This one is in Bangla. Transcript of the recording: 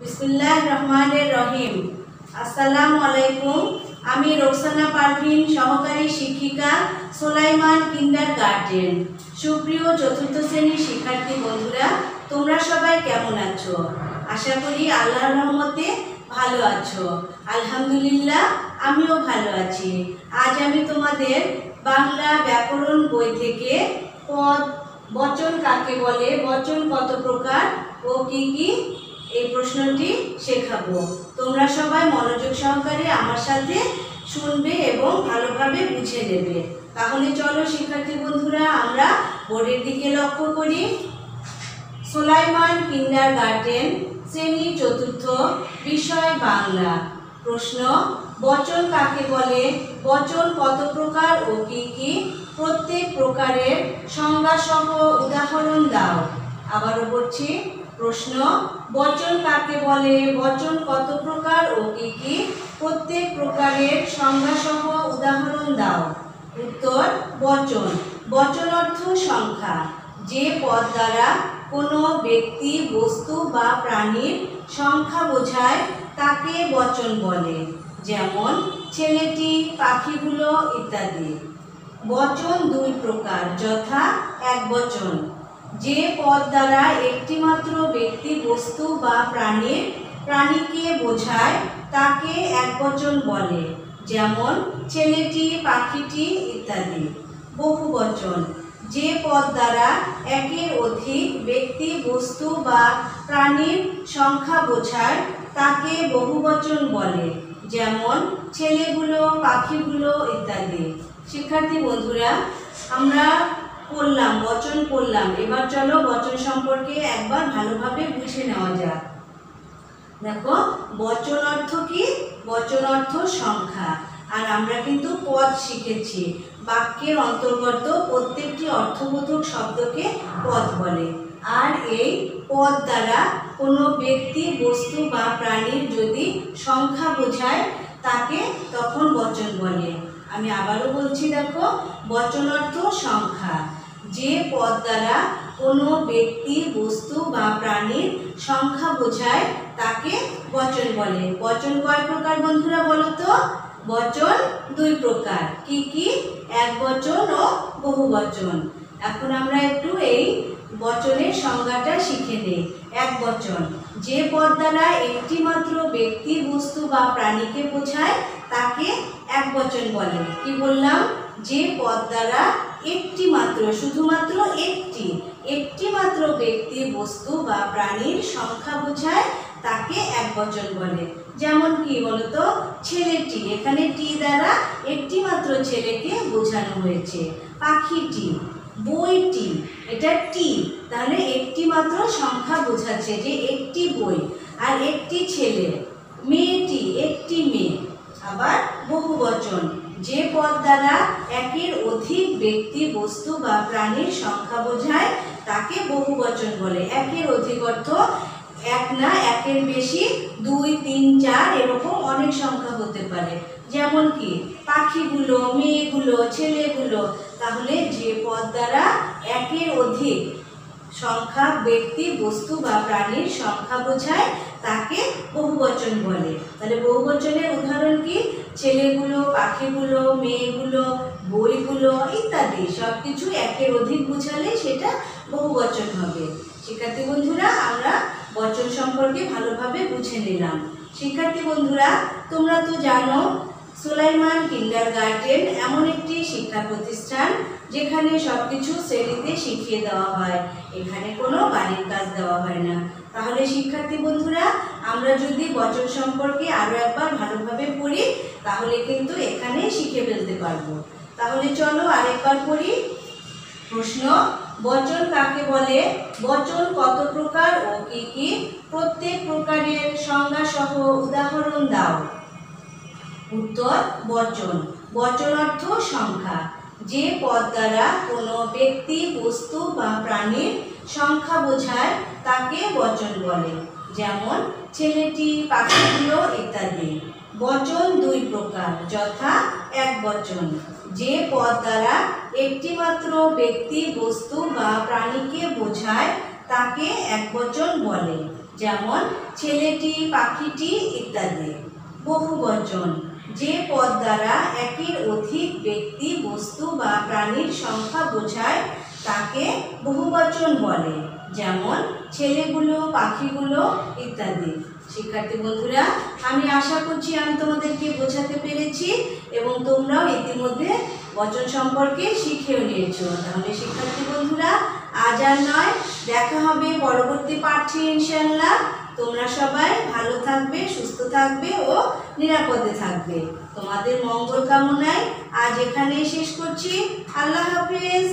বিসমুল্লাহ রহমানের রহিম। আসসালামু আলাইকুম আমি রোকসানা পারভিন, সহকারী শিক্ষিকা সোলাইমান কিন্ডার গার্ডেন সুপ্রিয় চতুর্থ শ্রেণির শিক্ষার্থী বন্ধুরা, তোমরা সবাই কেমন আছো? আশা করি আল্লাহর রহমতে ভালো আছো। আলহামদুলিল্লাহ, আমিও ভালো আছি। আজ আমি তোমাদের বাংলা ব্যাকরণ বই থেকে পদ, বচন কাকে বলে, বচন কত প্রকার ও কী কি এই প্রশ্নটি শেখাবো। তোমরা সবাই মনোযোগ সহকারে আমার সাথে শুনবে এবং ভালোভাবে বুঝে নেবে। তাহলে চলো, শিক্ষার্থী বন্ধুরা, আমরা বোর্ডের দিকে লক্ষ্য করি। সোলাইমান কিন্ডার গার্ডেন শ্রেণি চতুর্থ, বিষয় বাংলা। প্রশ্ন, বচন কাকে বলে? বচন কত প্রকার ও কি কি? প্রত্যেক প্রকারের সংজ্ঞাসহ উদাহরণ দাও। আবারও বলছি প্রশ্ন, বচন কাকে বলে? বচন কত প্রকার ও কি কি? প্রত্যেক প্রকারের সংজ্ঞা সহ উদাহরণ দাও। উত্তর, বচন। বচন অর্থ সংখ্যা। যে পদ দ্বারা কোনো ব্যক্তি, বস্তু বা প্রাণীর সংখ্যা বোঝায়, তাকে বচন বলে। যেমন, ছেলেটি, পাখিগুলো ইত্যাদি। বচন দুই প্রকার, যথা এক বচন। যে পদ দ্বারা একটিমাত্র ব্যক্তি বস্তু বা প্রাণীর প্রাণীকে বোঝায়, তাকে একবচন বলে, যেমন ছেলেটি, পাখিটি ইত্যাদি। বহুবচন। যে পদ দ্বারা একের অধিক ব্যক্তি বস্তু বা প্রাণীর সংখ্যা বোঝায়, তাকে বহুবচন বলে, যেমন ছেলেগুলো, পাখিগুলো ইত্যাদি। শিক্ষার্থী বন্ধুরা, আমরা পড়লাম, বচন পড়লাম। এবার চলো বচন সম্পর্কে একবার ভালোভাবে বুঝে নেওয়া যাক। দেখো, বচন অর্থ কি? বচন অর্থ সংখ্যা। আর আমরা কিন্তু পদ শিখেছি। বাক্যের অন্তর্গত প্রত্যেকটি অর্থবোধক শব্দকে পদ বলে। আর এই পদ দ্বারা কোনো ব্যক্তি, বস্তু বা প্রাণীর যদি সংখ্যা বোঝায়, তাকে তখন বচন বলে। আমি আবারও বলছি, দেখো, বচন অর্থ সংখ্যা। যে পদ দ্বারা কোনো ব্যক্তি বস্তু বা প্রাণীর সংখ্যা বোঝায়, তাকে বচন বলে। বচন কয় প্রকার বন্ধুরা বলো তো? বচন দুই প্রকার। কি কি? এক বচন ও বহু বচন। এখন আমরা একটু এই বচনের সংজ্ঞাটা শিখে নেই। এক বচন। যে পদ দ্বারা একটি মাত্র ব্যক্তি বস্তু বা প্রাণীকে বোঝায়, তাকে এক বচন বলে। কি বললাম? যে পদ দ্বারা একটি মাত্র, শুধুমাত্র একটি একটি মাত্র ব্যক্তি বস্তু বা প্রাণীর সংখ্যা বোঝায় তাকে এক বচন বলে। যেমন কি বলতো? ছেলেটি, এখানে টি দ্বারা একটি মাত্র ছেলেকে বোঝানো হয়েছে। পাখিটি, বইটি, এটা টি, তাহলে একটি মাত্র সংখ্যা বোঝাচ্ছে যে একটি বই। আর একটি ছেলে, মেয়েটি, একটি মেয়ে, আবার বহু বচন। যে পদ দ্বারা একের অধিক ব্যক্তি বস্তু বা প্রাণীর সংখ্যা বোঝায়, তাকে বহু বচন বলে। একের অধিক অর্থ এক না, একের বেশি দুই, তিন, চার এরকম অনেক সংখ্যা হতে পারে। যেমন কি, পাখিগুলো, মেয়েগুলো, ছেলেগুলো। তাহলে যে পদ দ্বারা একের অধিক সংখ্যা ব্যক্তি বস্তু বা প্রাণীর সংখ্যা বোঝায় তাকে বহুবচন বলে। তাহলে বহুবচনের উদাহরণ কি? ছেলেগুলো, পাখিগুলো, মেয়েগুলো, বইগুলো ইত্যাদি সব কিছু একের অধিক বুঝালে সেটা বহুবচন হবে। শিক্ষার্থী বন্ধুরা, আমরা বচন সম্পর্কে ভালোভাবে বুঝে নিলাম। শিক্ষার্থী বন্ধুরা, তোমরা তো জানো সুলাইমান কিন্ডার গার্ডেন এমন একটি শিক্ষা প্রতিষ্ঠান যেখানে সবকিছু শ্রেণীতে শিখিয়ে দেওয়া হয়। এখানে কোনো বাড়ির কাজ দেওয়া হয় না। তাহলে শিক্ষার্থী বন্ধুরা, আমরা যদি বচন সম্পর্কে আরও একবার ভালোভাবে পড়ি, তাহলে কিন্তু এখানে শিখে ফেলতে পারব। তাহলে চলো আরেকবার পড়ি। প্রশ্ন, বচন কাকে বলে? বচন কত প্রকার ও কি কি? প্রত্যেক প্রকারের সংজ্ঞা সহ উদাহরণ দাও। উত্তর বচন। বচন অর্থ সংখ্যা। যে পদ দ্বারা কোনো ব্যক্তি, বস্তু বা প্রাণীর সংখ্যা বোঝায়, তাকে বচন বলে। যেমন, ছেলেটি, পাখিগুলো ইত্যাদি। বচন দুই প্রকার, যথা এক বচন। যে পদ দ্বারা একটিমাত্র ব্যক্তি, বস্তু বা প্রাণীকে বোঝায়, তাকে একবচন বলে। যেমন, ছেলেটি, পাখিটি ইত্যাদি। বহুবচন যে পদ দ্বারা একের অধিক ব্যক্তি বস্তু বা প্রাণীর সংখ্যা বোঝায়, তাকে বহুবচন বলে, যেমন ছেলেগুলো, পাখিগুলো ইত্যাদি। শিক্ষার্থী বন্ধুরা, আমি আশা করছি আমি তোমাদেরকে পেরেছি এবং তোমরাও ইতিমধ্যে বচন সম্পর্কে শিখেও নিয়েছ। তাহলে শিক্ষার্থী বন্ধুরা, আজ আর নয়, দেখা হবে পরবর্তী পাঠে ইনশাল্লাহ তোমরা সবাই ভালো থাকবে, সুস্থ থাকবে ও নিরাপদে থাকবে। তোমাদের মঙ্গল কামনায় আজ এখানেই শেষ করছি। আল্লাহ হাফেজ।